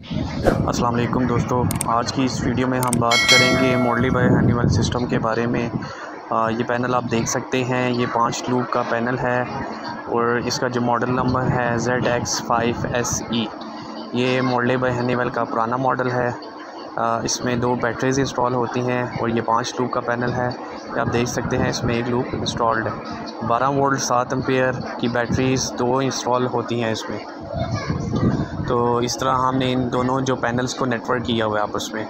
अस्सलाम वालेकुम दोस्तों आज की इस वीडियो में हम बात करेंगे मॉडली बाय हनीवल सिस्टम के बारे में। आ, ये पैनल आप देख सकते हैं ये पाँच लूप का पैनल है और इसका जो मॉडल नंबर है Z X five S E ये मॉडली बाय हनीवल का पुराना मॉडल है। आ, इसमें दो बैटरीज़ इंस्टॉल होती हैं और ये पाँच लूप का पैनल है। आप देख सकते हैं इसमें एक लूप इंस्टॉल्ड है। बारह वोल्ट सात एम्पेयर की बैटरीज़ दो इंस्टॉल होती हैं इसमें। तो इस तरह हमने इन दोनों जो पैनल्स को नेटवर्क किया हुआ है आपस में।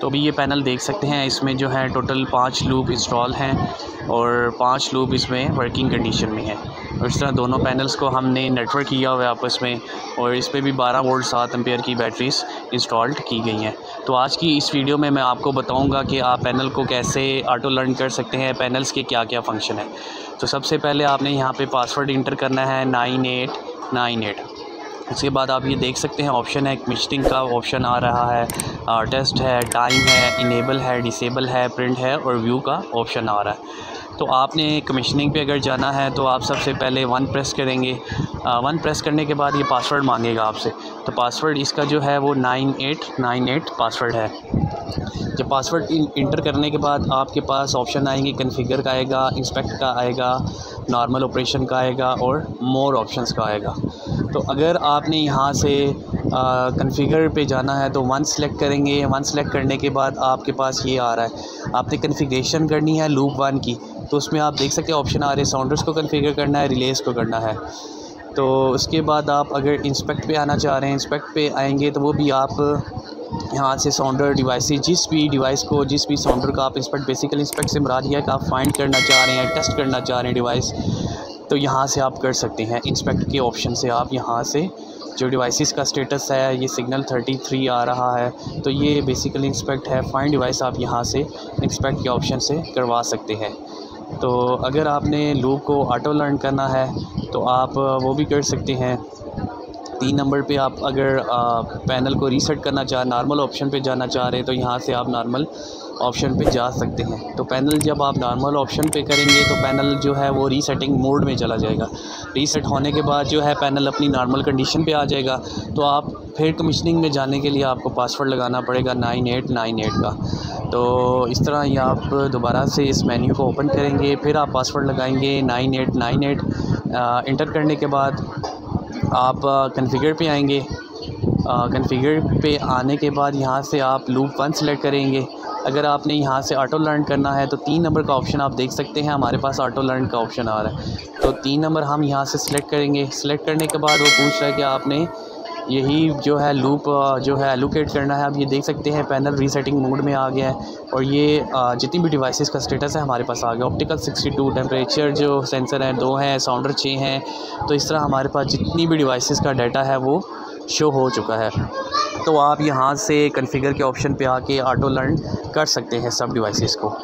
तो अभी ये पैनल देख सकते हैं, इसमें जो है टोटल पाँच लूप इंस्टॉल हैं और पाँच लूप इसमें वर्किंग कंडीशन में है। और इस तरह दोनों पैनल्स को हमने नेटवर्क किया हुआ है आपस में और इस पर भी 12 वोल्ट सात एम्पेयर की बैटरीज इंस्टॉल्ड की गई हैं। तो आज की इस वीडियो में मैं आपको बताऊँगा कि आप पैनल को कैसे ऑटो लर्न कर सकते हैं पैनल्स के क्या क्या फ़ंक्शन है। तो सबसे पहले आपने यहाँ पर पासवर्ड इंटर करना है नाइन एट नाइन एट उसके बाद आप ये देख सकते हैं ऑप्शन है मिस्टिंग का ऑप्शन आ रहा है टेस्ट है टाइम है इनेबल है डिसेबल है प्रिंट है और व्यू का ऑप्शन आ रहा है। तो आपने कमीशनिंग पे अगर जाना है तो आप सबसे पहले वन प्रेस करेंगे। आ, वन प्रेस करने के बाद ये पासवर्ड मांगेगा आपसे। तो पासवर्ड इसका जो है वो nine eight nine eight password है। जब पासवर्ड इंटर करने के बाद आपके पास ऑप्शन आएँगे कन्फिगर का आएगा इंस्पेक्ट का आएगा नॉर्मल ऑपरेशन का आएगा और मोर ऑप्शंस का आएगा। तो अगर आपने यहाँ से कन्फिगर पे जाना है तो वन सेलेक्ट करेंगे। वन सेलेक्ट करने के बाद आपके पास ये आ रहा है। आपने कन्फिग्रेशन करनी है लूप वन की तो उसमें आप देख सकते हैं ऑप्शन आ रहे हैं। साउंडर्स को कन्फिगर करना है रिलेस को करना है। तो उसके बाद आप अगर इंस्पेक्ट पे आना चाह रहे हैं इंस्पेक्ट पे आएँगे तो वो भी आप यहाँ से साउंडर डिवाइस जिस भी डिवाइस को, जिस भी साउंडर का आप इंस्पेक्ट बेसिकल इंस्पेक्ट से मुराद है कि आप फाइंड करना चाह रहे हैं टेस्ट करना चाह रहे हैं डिवाइस तो यहाँ से आप कर सकते हैं। इंस्पेक्ट के ऑप्शन से आप यहाँ से जो डिवाइसेस का स्टेटस है, ये सिग्नल 33 आ रहा है। तो ये बेसिकली इंस्पेक्ट है। फाइन डिवाइस आप यहाँ से इंस्पेक्ट के ऑप्शन से करवा सकते हैं। तो अगर आपने लूप को ऑटो लर्न करना है तो आप वो भी कर सकते हैं। तीन नंबर पे आप अगर आ, पैनल को रीसेट करना चाह नॉर्मल ऑप्शन पे जाना चाह रहे हैं तो यहाँ से आप नॉर्मल ऑप्शन पे जा सकते हैं। तो पैनल जब आप नॉर्मल ऑप्शन पे करेंगे तो पैनल जो है वो रीसेटिंग मोड में चला जाएगा। रीसेट होने के बाद जो है पैनल अपनी नॉर्मल कंडीशन पे आ जाएगा। तो आप फिर कमीशनिंग में जाने के लिए आपको पासवर्ड लगाना पड़ेगा नाइन एट नाइन एट का। तो इस तरह ये आप दोबारा से इस मेन्यू को ओपन करेंगे फिर आप पासवर्ड लगाएँगे nine eight nine eight enter करने के बाद आप कन्फिगर पे आएँगे। कन्फिगर पे आने के बाद यहाँ से आप लूप वन सेलेक्ट करेंगे। अगर आपने यहाँ से ऑटो लर्न करना है तो तीन नंबर का ऑप्शन आप देख सकते हैं। हमारे पास ऑटो लर्न का ऑप्शन आ रहा है। तो तीन नंबर हम यहाँ से सिलेक्ट करेंगे। सिलेक्ट करने के बाद वो पूछ रहा है कि आपने यही जो है लूप जो है एलोकेट करना है। आप ये देख सकते हैं पैनल रीसेटिंग मोड में आ गया है और ये जितनी भी डिवाइसेस का स्टेटस है हमारे पास आ गया। ऑप्टिकल 62 टेम्परेचर जो सेंसर हैं, दो हैं साउंडर छः हैं तो इस तरह हमारे पास जितनी भी डिवाइसेस का डाटा है वो शो हो चुका है। तो आप यहाँ से कन्फिगर के ऑप्शन पे आके ऑटो लर्न कर सकते हैं सब डिवाइसेस को।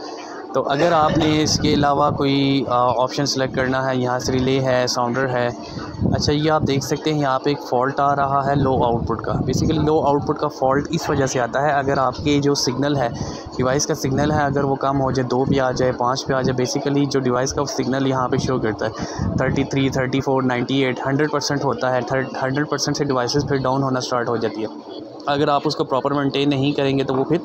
तो अगर आपने इसके अलावा कोई ऑप्शन सेलेक्ट करना है, यहाँ से रिले है साउंडर है अच्छा ये आप देख सकते हैं, यहाँ पे एक फ़ॉल्ट आ रहा है लो आउटपुट का। बेसिकली लो आउटपुट का फ़ॉल्ट इस वजह से आता है, अगर आपके जो सिग्नल है डिवाइस का सिग्नल है, अगर वो कम हो जाए, दो पे आ जाए, पाँच पे आ जाए बेसिकली जो डिवाइस का सिग्नल यहाँ पे शो करता है। Thirty three thirty four ninety eight hundred percent होता है हंड्रेड परसेंट से डिवाइस फिर डाउन होना स्टार्ट हो जाती है। अगर आप उसको प्रॉपर मेंटेन नहीं करेंगे तो वो फिर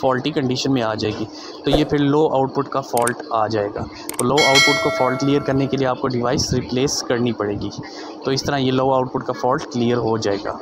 फॉल्टी कंडीशन में आ जाएगी। तो ये फिर लो आउटपुट का फॉल्ट आ जाएगा। तो लो आउटपुट को फॉल्ट क्लियर करने के लिए आपको डिवाइस रिप्लेस करनी पड़ेगी। तो इस तरह ये लो आउटपुट का फॉल्ट क्लियर हो जाएगा।